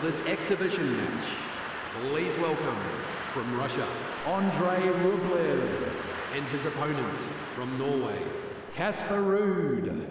this exhibition match, please welcome from Russia, Andrey Rublev, and his opponent from Norway, Casper Ruud.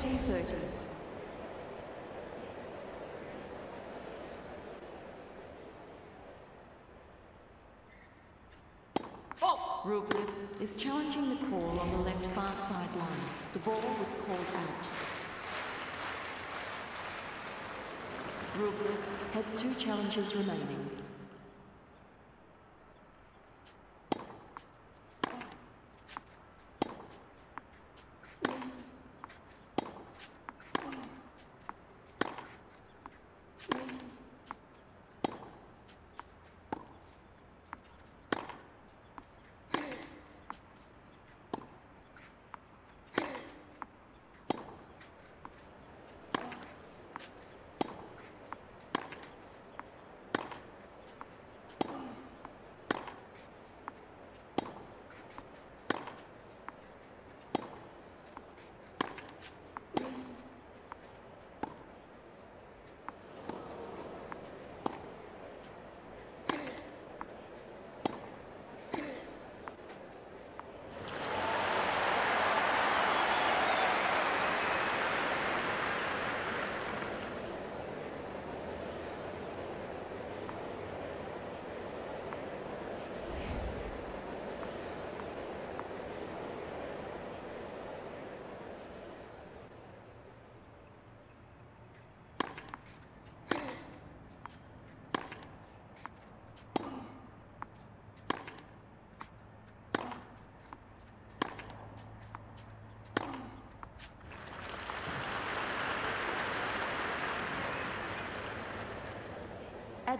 fifteen. Forty thirty. Rublev is challenging the call on the left far sideline. The ball was called out. Rublev has two challenges remaining.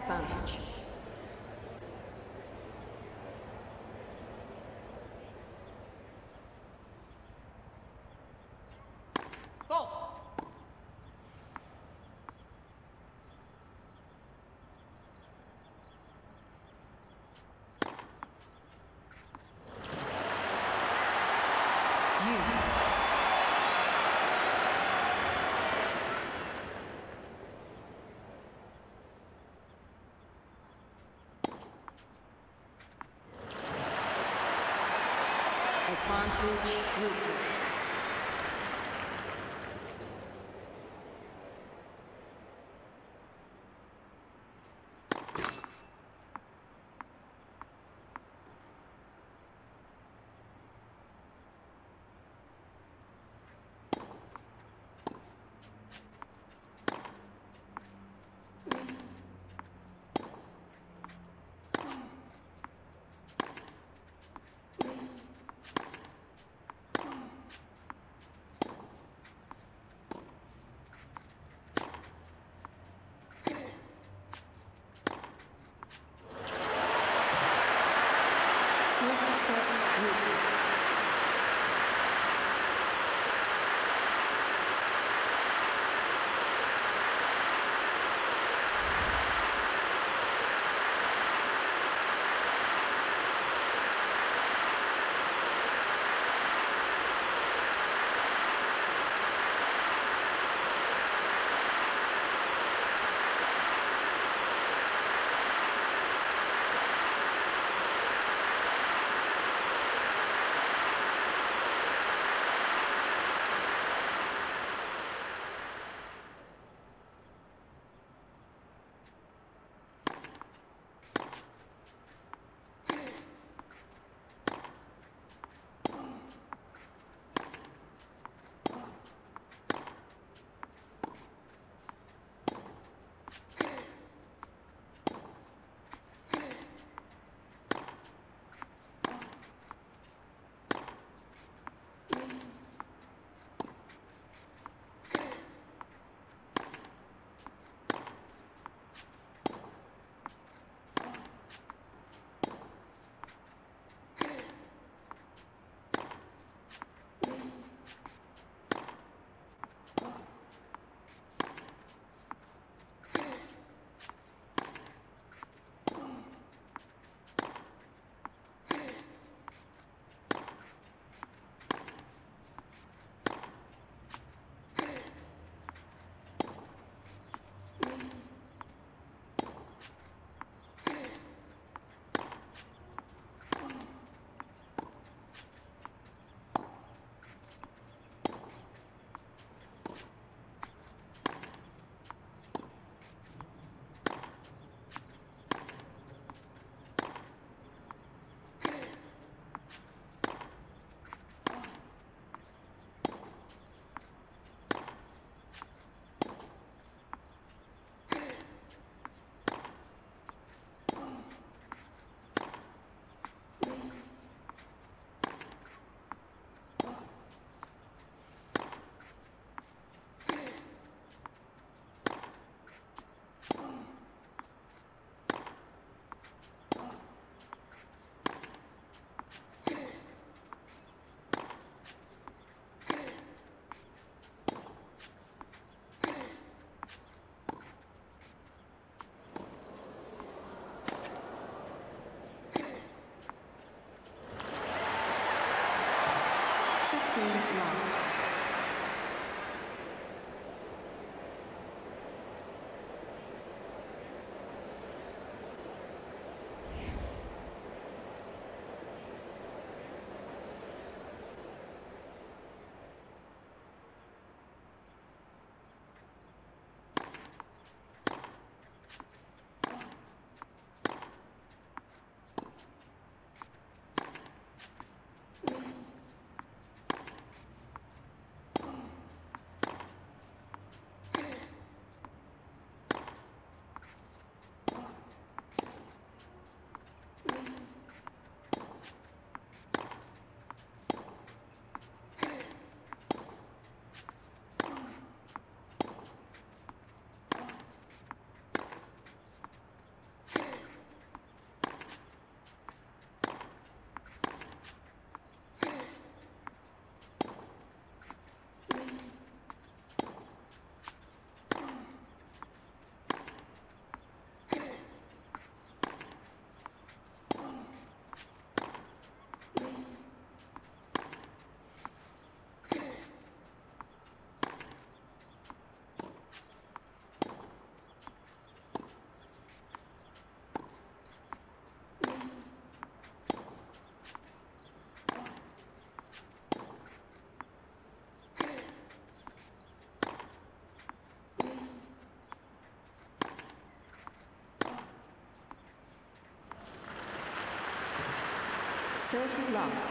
Advantage. Advantage Rublev. 30 laps.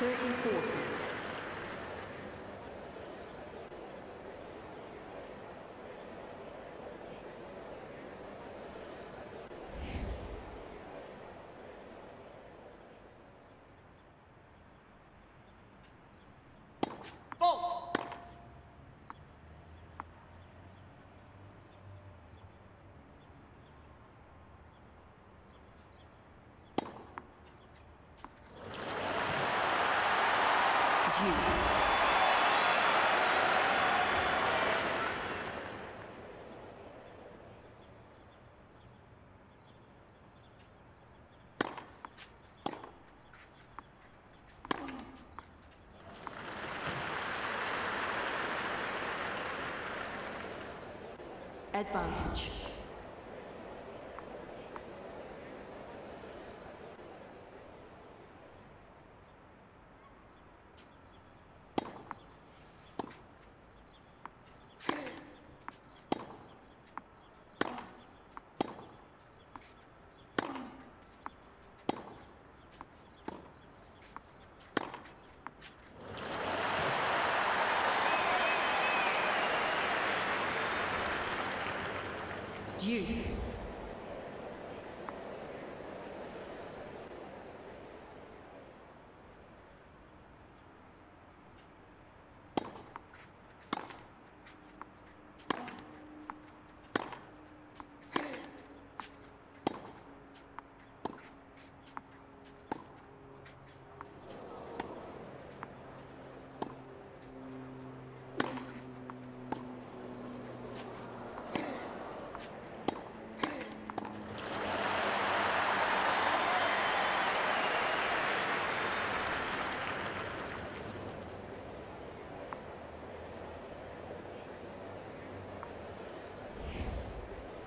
30, 40. Deuce. Advantage. Deuce.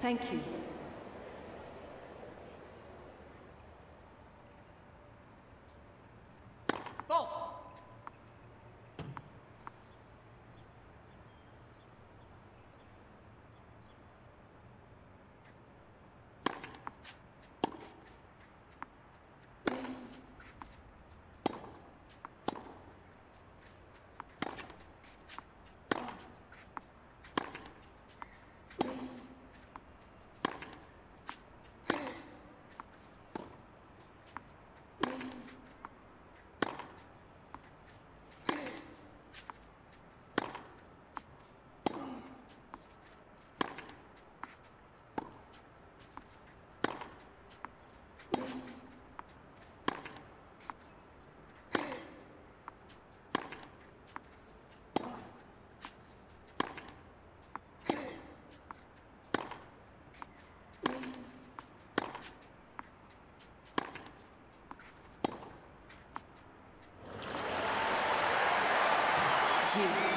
Thank you. Chiefs.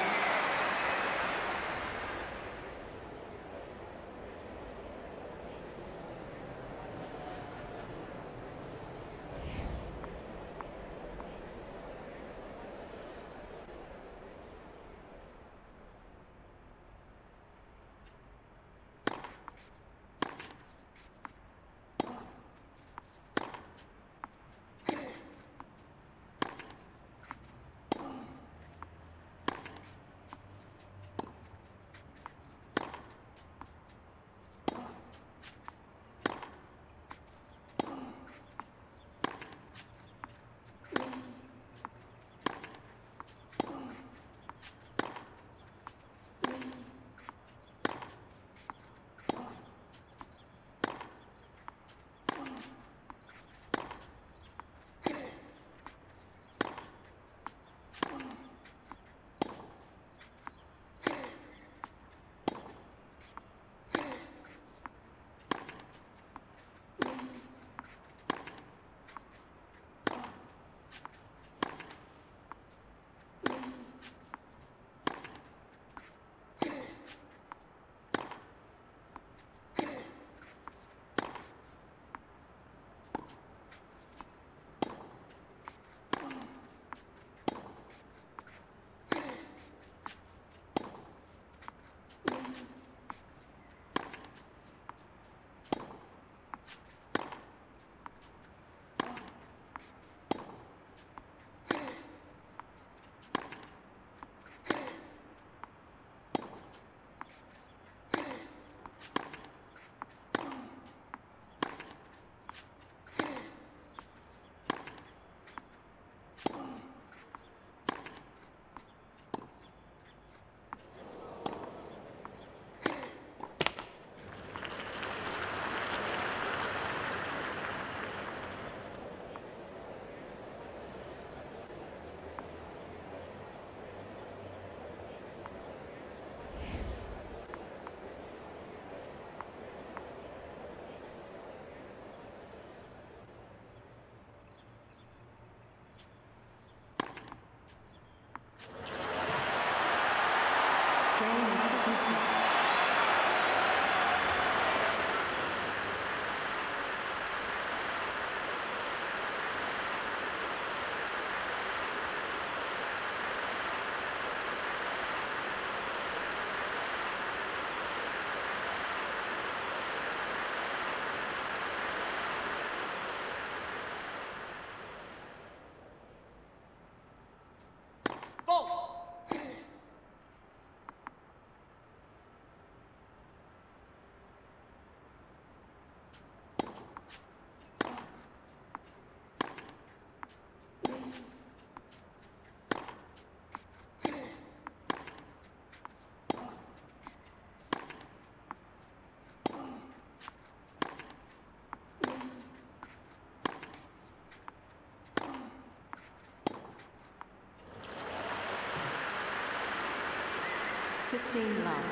Christine Love.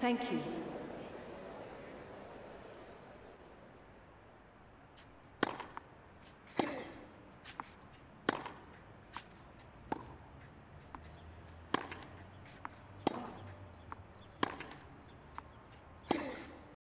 Thank you.